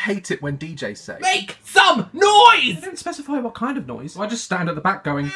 hate it when DJs say. Make some noise! They didn't specify what kind of noise. I just stand at the back going.